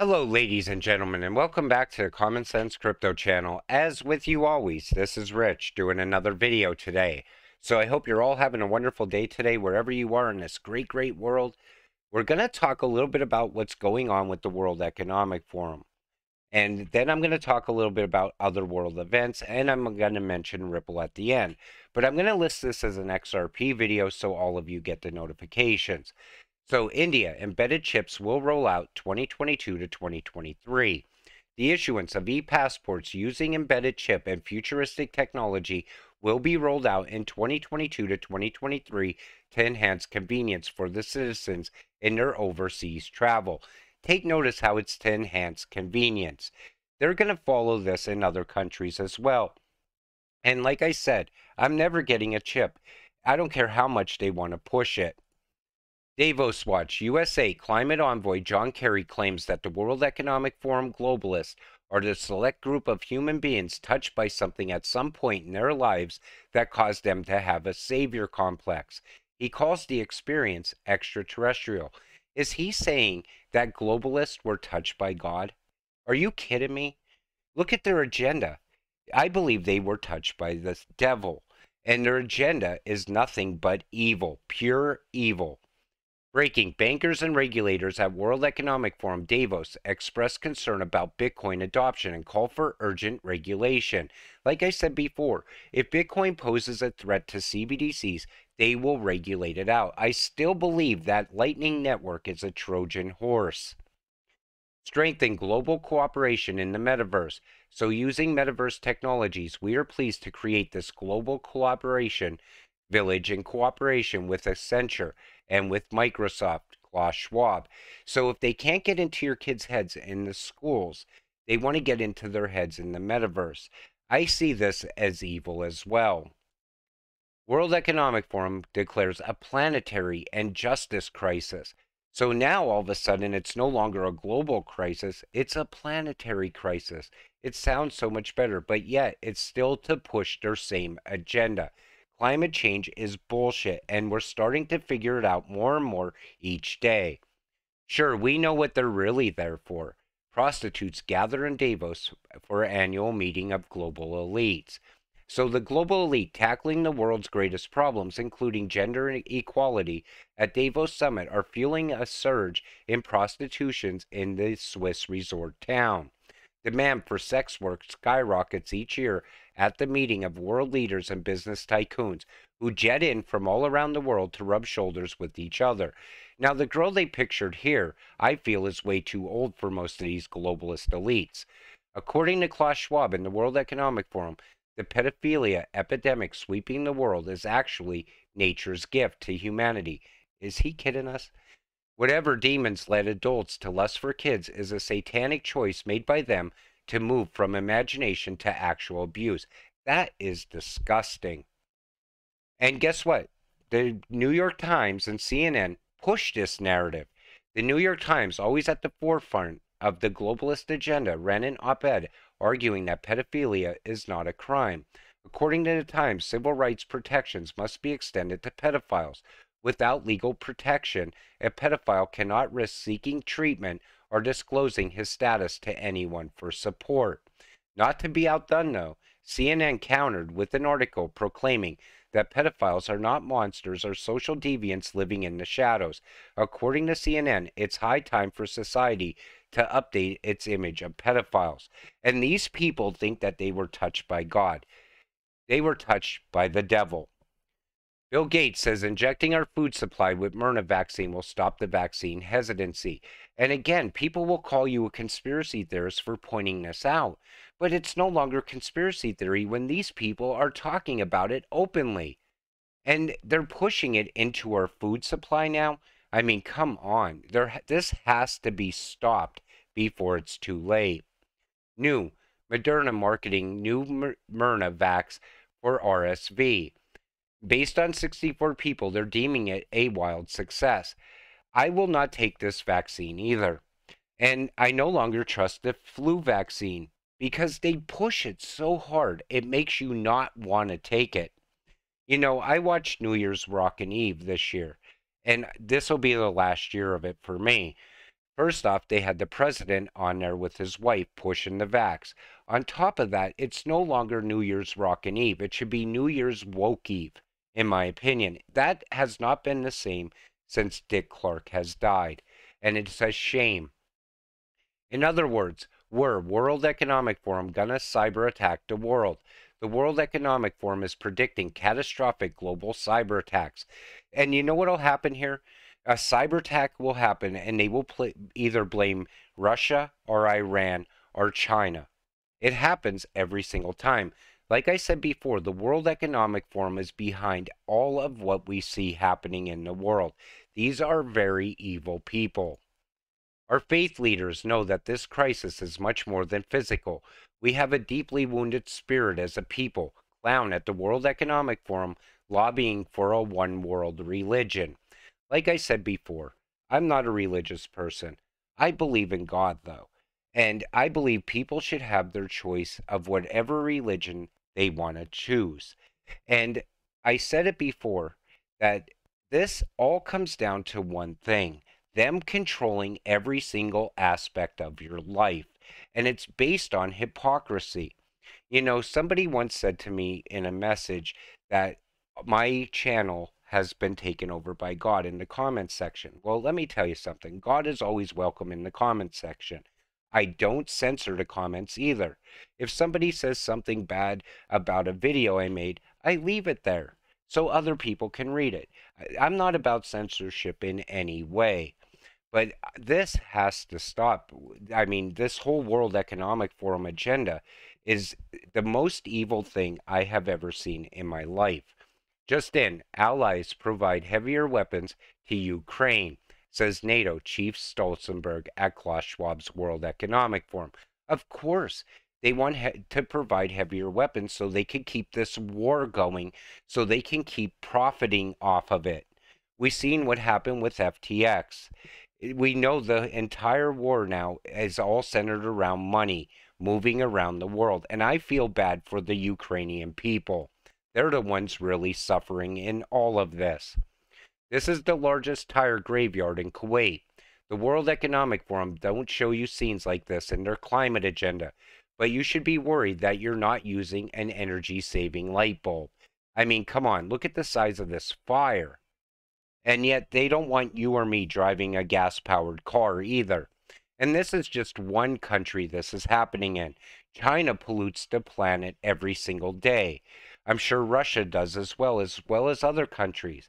Hello, ladies and gentlemen, and welcome back to the Common Sense Crypto channel. As with you always, this is Rich doing another video today. So I hope you're all having a wonderful day today, wherever you are in this great, great world. We're going to talk a little bit about what's going on with the World Economic Forum. And then I'm going to talk a little bit about other world events, and I'm going to mention Ripple at the end. But I'm going to list this as an XRP video so all of you get the notifications. So, India embedded chips will roll out 2022 to 2023. The issuance of e passports using embedded chip and futuristic technology will be rolled out in 2022 to 2023 to enhance convenience for the citizens in their overseas travel. Take notice how it's to enhance convenience. They're going to follow this in other countries as well. And like I said, I'm never getting a chip. I don't care how much they want to push it. Davos Watch USA climate envoy John Kerry claims that the World Economic Forum globalists are the select group of human beings touched by something at some point in their lives that caused them to have a savior complex. He calls the experience extraterrestrial. Is he saying that globalists were touched by God? Are you kidding me? Look at their agenda. I believe they were touched by the devil, and their agenda is nothing but evil, pure evil. Breaking bankers and regulators at World Economic Forum Davos express concern about Bitcoin adoption and call for urgent regulation. Like I said before, if Bitcoin poses a threat to CBDCs, they will regulate it out. I still believe that Lightning Network is a Trojan horse. Strengthen global cooperation in the metaverse. So, using metaverse technologies, we are pleased to create this global collaboration village in cooperation with Accenture and with Microsoft, Klaus Schwab. So if they can't get into your kids' heads in the schools, they want to get into their heads in the metaverse. I see this as evil as well. World Economic Forum declares a planetary and justice crisis. So now all of a sudden it's no longer a global crisis, it's a planetary crisis. It sounds so much better, but yet it's still to push their same agenda. Climate change is bullshit, and we're starting to figure it out more and more each day. Sure, we know what they're really there for. Prostitutes gather in Davos for an annual meeting of global elites. So, the global elite tackling the world's greatest problems, including gender equality, at Davos Summit are fueling a surge in prostitutions in the Swiss resort town. Demand for sex work skyrockets each year at the meeting of world leaders and business tycoons who jet in from all around the world to rub shoulders with each other. Now, the girl they pictured here, I feel, is way too old for most of these globalist elites. According to Klaus Schwab in the World Economic Forum, the pedophilia epidemic sweeping the world is actually nature's gift to humanity. Is he kidding us? Whatever demons led adults to lust for kids is a satanic choice made by them to move from imagination to actual abuse. That is disgusting. And guess what? The New York Times and CNN push this narrative. The New York Times, always at the forefront of the globalist agenda, ran an op ed arguing that pedophilia is not a crime. According to the Times, civil rights protections must be extended to pedophiles. Without legal protection, a pedophile cannot risk seeking treatment or disclosing his status to anyone for support. Not to be outdone, though, CNN countered with an article proclaiming that pedophiles are not monsters or social deviants living in the shadows. According to CNN, it's high time for society to update its image of pedophiles. And these people think that they were touched by God. They were touched by the devil. Bill Gates says injecting our food supply with mRNA vaccine will stop the vaccine hesitancy. And again, people will call you a conspiracy theorist for pointing this out. But it's no longer conspiracy theory when these people are talking about it openly. And they're pushing it into our food supply now. I mean, come on. There, this has to be stopped before it's too late. New Moderna marketing new mRNA vax for RSV. Based on 64 people, they're deeming it a wild success. I will not take this vaccine either. And I no longer trust the flu vaccine because they push it so hard, it makes you not want to take it. You know, I watched New Year's Rockin' Eve this year, and this will be the last year of it for me. First off, they had the president on there with his wife pushing the vax. On top of that, it's no longer New Year's Rockin' Eve. It should be New Year's Woke Eve, in my opinion. That has not been the same since Dick Clark has died, and it's a shame. In other words, we're World Economic Forum gonna cyber attack the world. The World Economic Forum is predicting catastrophic global cyber attacks. And you know what'll happen here? a cyber attack will happen and they will either blame Russia or Iran or China. It happens every single time. Like I said before, the World Economic Forum is behind all of what we see happening in the world. These are very evil people. Our faith leaders know that this crisis is much more than physical. We have a deeply wounded spirit as a people, clown at the World Economic Forum, lobbying for a one world religion. Like I said before, I'm not a religious person. I believe in God, though. And I believe people should have their choice of whatever religion they want to choose. And I said it before that this all comes down to one thing them controlling every single aspect of your life. And it's based on hypocrisy. You know, somebody once said to me in a message that my channel has been taken over by God in the comments section. Well, let me tell you something. God is always welcome in the comments section. I don't censor the comments either. If somebody says something bad about a video I made, I leave it there so other people can read it. I'm not about censorship in any way. But uh, this has to stop. I mean, this whole World Economic Forum agenda is uh, the most evil thing I have ever seen in my life. Just in, allies provide heavier weapons to Ukraine, says NATO Chief Stoltenberg at Klaus Schwab's World Economic Forum. Of course, they want he- to provide heavier weapons so they can keep this war going, so they can keep profiting off of it. We've seen what happened with FTX. We know the entire war now is all centered around money moving around the world, and I feel bad for the Ukrainian people. They're the ones really suffering in all of this. This is the largest tire graveyard in Kuwait. The World Economic Forum don't show you scenes like this in their climate agenda, but you should be worried that you're not using an energy saving light bulb. I mean, come on, look at the size of this fire. And yet they don't want you or me driving a gas powered car either. And this is just one country this is happening in. China pollutes the planet every single day. I'm sure Russia does as well as well as other countries.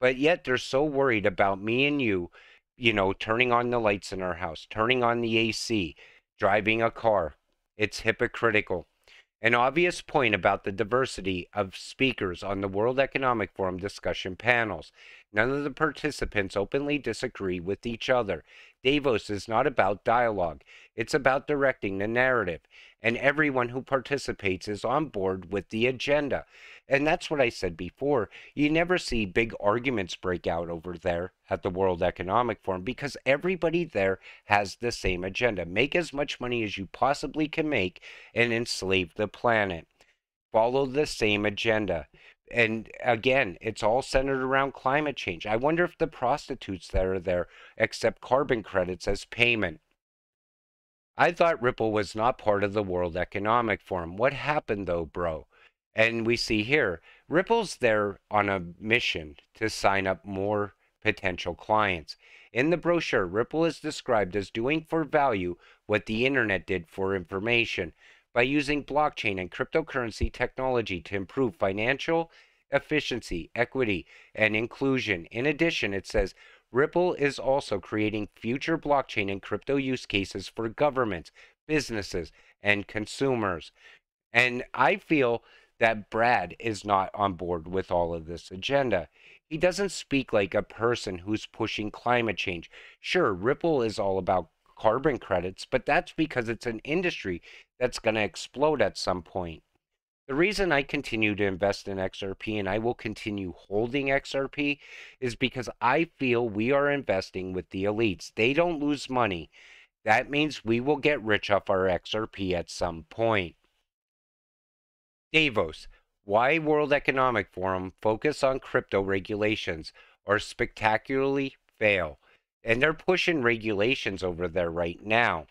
But yet they're so worried about me and you, you know, turning on the lights in our house, turning on the AC, driving a car. It's hypocritical. An obvious point about the diversity of speakers on the World Economic Forum discussion panels. None of the participants openly disagree with each other. Davos is not about dialogue, it's about directing the narrative and everyone who participates is on board with the agenda. And that's what I said before. You never see big arguments break out over there at the World Economic Forum because everybody there has the same agenda. Make as much money as you possibly can make and enslave the planet. Follow the same agenda. And again, it's all centered around climate change. I wonder if the prostitutes that are there accept carbon credits as payment. I thought Ripple was not part of the World Economic Forum. What happened though, bro? And we see here, Ripple's there on a mission to sign up more potential clients. In the brochure, Ripple is described as doing for value what the internet did for information by using blockchain and cryptocurrency technology to improve financial efficiency, equity, and inclusion. In addition, it says Ripple is also creating future blockchain and crypto use cases for governments, businesses, and consumers. And I feel that Brad is not on board with all of this agenda. He doesn't speak like a person who's pushing climate change. Sure, Ripple is all about carbon credits, but that's because it's an industry that's going to explode at some point. The reason I continue to invest in XRP and I will continue holding XRP is because I feel we are investing with the elites. They don't lose money. That means we will get rich off our XRP at some point. Davos, why World Economic Forum focus on crypto regulations or spectacularly fail? And they're pushing regulations over there right now.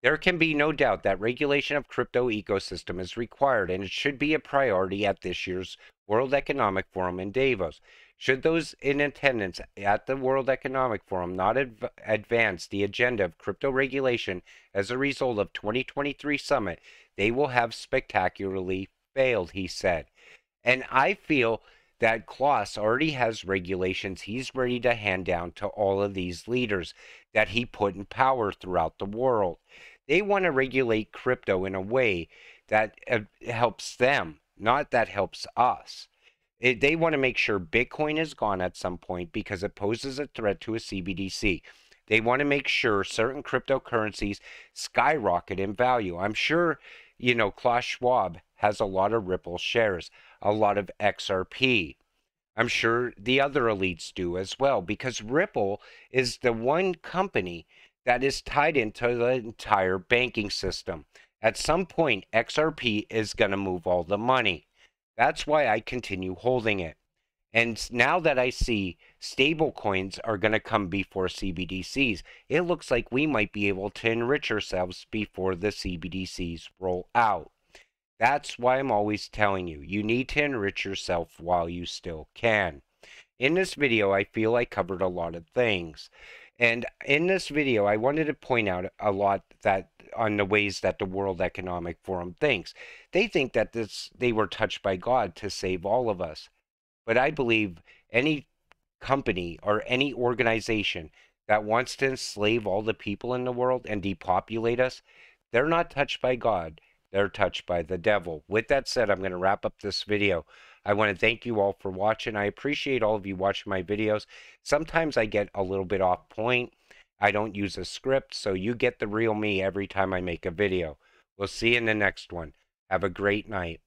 There can be no doubt that regulation of crypto ecosystem is required and it should be a priority at this year's World Economic Forum in Davos. Should those in attendance at the World Economic Forum not adv- advance the agenda of crypto regulation as a result of 2023 summit, they will have spectacularly failed, he said. And I feel that Klaus already has regulations he's ready to hand down to all of these leaders that he put in power throughout the world. They want to regulate crypto in a way that uh, helps them, not that helps us. They want to make sure Bitcoin is gone at some point because it poses a threat to a CBDC. They want to make sure certain cryptocurrencies skyrocket in value. I'm sure, you know, Klaus Schwab has a lot of Ripple shares, a lot of XRP. I'm sure the other elites do as well because Ripple is the one company that is tied into the entire banking system. At some point, XRP is going to move all the money. That's why I continue holding it. And now that I see stable coins are going to come before CBDCs, it looks like we might be able to enrich ourselves before the CBDCs roll out. That's why I'm always telling you, you need to enrich yourself while you still can. In this video, I feel I covered a lot of things. And in this video, I wanted to point out a lot that on the ways that the World Economic Forum thinks. They think that this they were touched by God to save all of us. But I believe any company or any organization that wants to enslave all the people in the world and depopulate us, they're not touched by God. They're touched by the devil. With that said, I'm going to wrap up this video. I want to thank you all for watching. I appreciate all of you watching my videos. Sometimes I get a little bit off point. I don't use a script, so you get the real me every time I make a video. We'll see you in the next one. Have a great night.